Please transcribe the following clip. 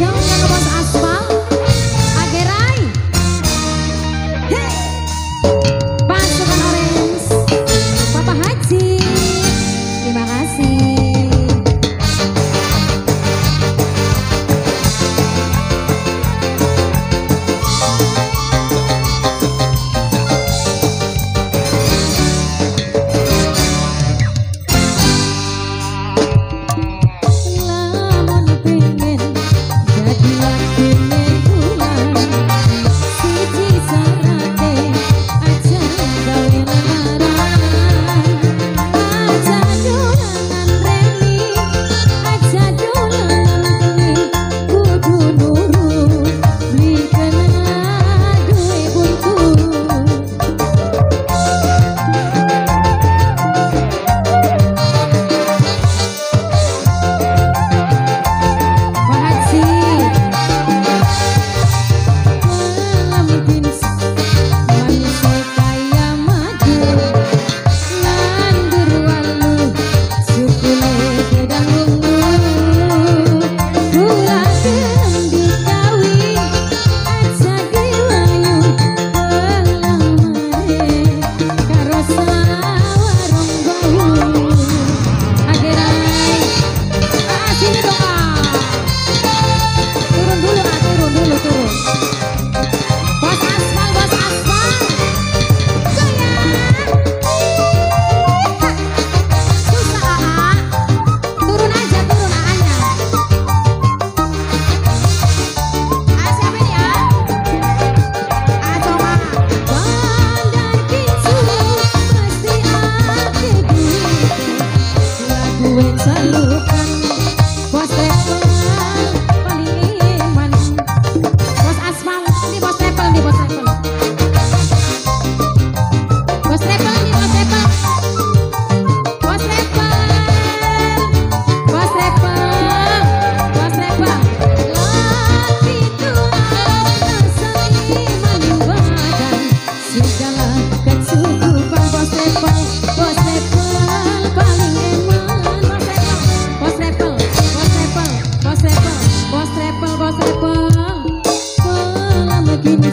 Jangan kau asal Mas Eva Malam begini